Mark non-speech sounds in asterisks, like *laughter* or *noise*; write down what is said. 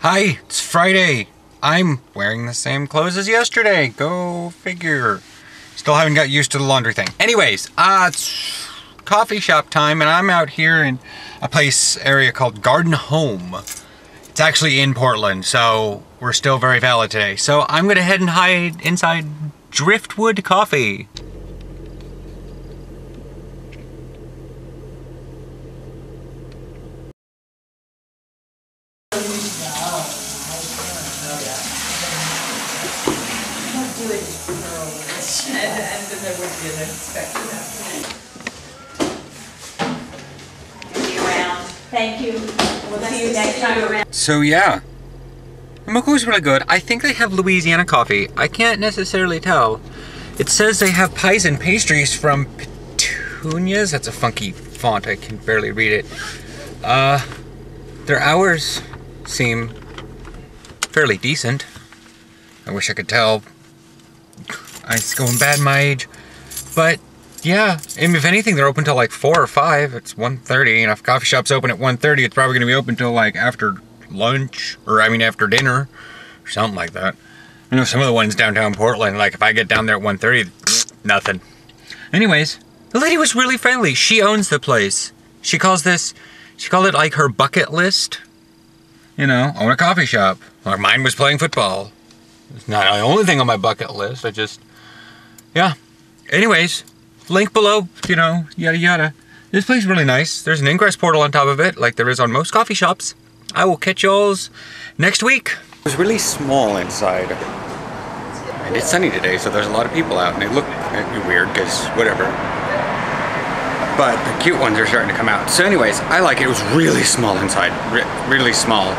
Hi, it's Friday. I'm wearing the same clothes as yesterday. Go figure. Still haven't got used to the laundry thing. Anyways, uh, it's coffee shop time and I'm out here in a place area called Garden Home. It's actually in Portland, so we're still very valid today. So I'm gonna head and hide inside Driftwood Coffee. See you around. Thank you. We'll see you next time around. So yeah, the mocha's really good. I think they have Louisiana coffee. I can't necessarily tell. It says they have pies and pastries from Petunias. That's a funky font. I can barely read it. Uh, their hours seem fairly decent. I wish I could tell. It's going bad my age, but yeah. And if anything, they're open till like four or five. It's 1.30, and if coffee shop's open at 1.30, it's probably gonna be open till like after lunch, or I mean after dinner, or something like that. You know, some of the ones downtown Portland, like if I get down there at 1.30, *sniffs* nothing. Anyways, the lady was really friendly. She owns the place. She calls this, she called it like her bucket list. You know, own a coffee shop. Or mine was playing football. It's not the only thing on my bucket list. I just, yeah. Anyways, link below, you know, yada yada. This place is really nice. There's an ingress portal on top of it, like there is on most coffee shops. I will catch y'all's next week. It was really small inside. And it's sunny today, so there's a lot of people out, and they look eh, weird, because whatever. But the cute ones are starting to come out. So anyways, I like it. It was really small inside. Re really small.